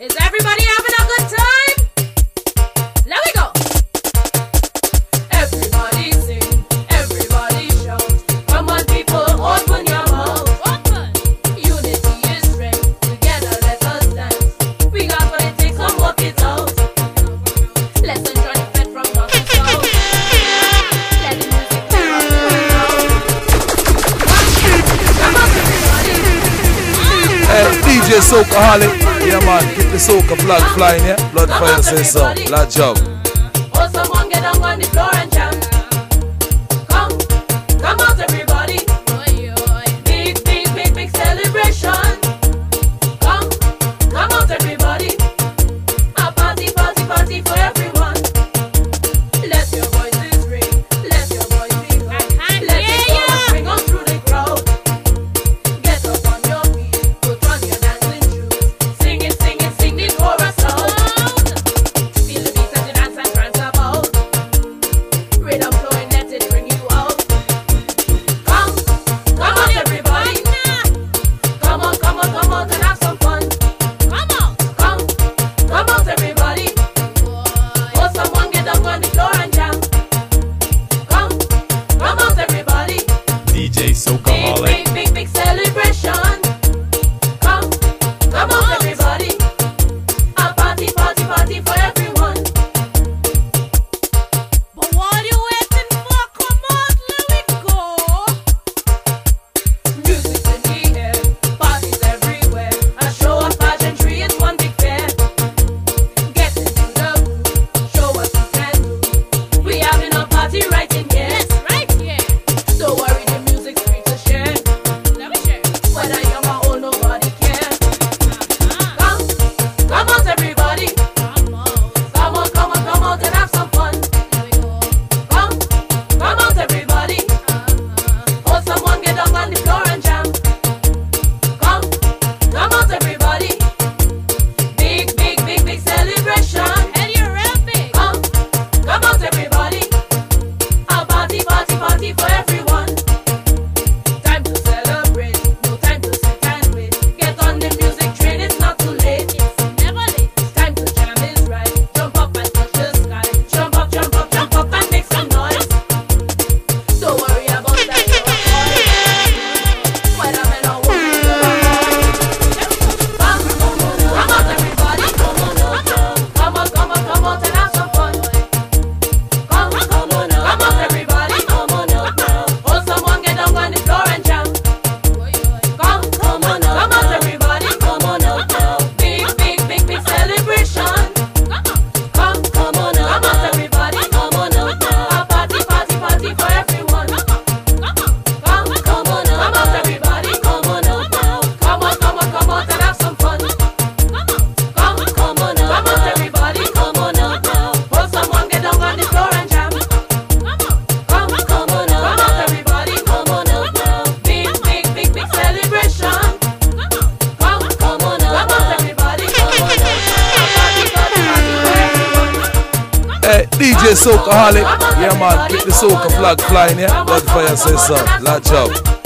Is everybody having a good time? DJ Socaholic. Yeah, man, keep the soca flag flying, yeah? Blood fire says so. Large job. Oh, someone get on the floor DJ Socaholic. Yeah, man, keep the soca flag flying, yeah? Bloodfire says so. Latch up.